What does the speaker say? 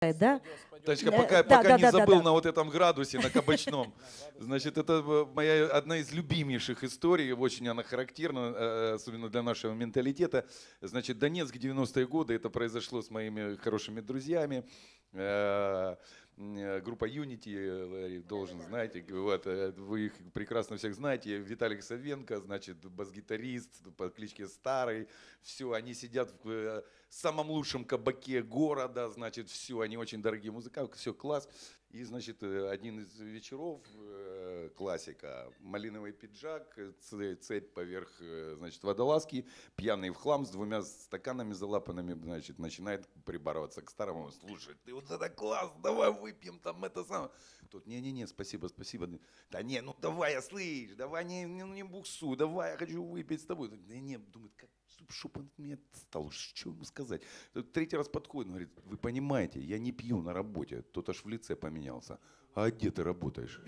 да? Точка, Э, пока, да, пока да, не да, да, забыл да. на вот этом градусе, на кабачном. Значит, это э, моя одна из любимейших историй, очень она характерна, э, особенно для нашего менталитета. Значит, Донецк 90-е годы, это произошло с моими хорошими друзьями. Группа Unity, э, должен знать, вот, э, вы их прекрасно всех знаете. Виталик Савенко, значит, бас-гитарист по кличке Старый. Все, они сидят в э, самом лучшем кабаке города, значит, все, они очень дорогие музыканты, все, класс. И, значит, один из вечеров, классика, малиновый пиджак, цепь поверх, значит, водолазки, пьяный в хлам с двумя стаканами залапанными, значит, начинает прибарываться к старому. Слушай, ты вот это класс, давай выпьем там это самое. Тут, не-не-не, спасибо, спасибо. Да не, ну давай, я слышь, давай не, не, не буксуй, давай, я хочу выпить с тобой. Да не, думает, как, чтоб он меня отстал, что ему сказать. Тут Третий раз подходит, говорит, вы понимаете, я не пью на работе, тот аж в лице поменялся. А где ты работаешь?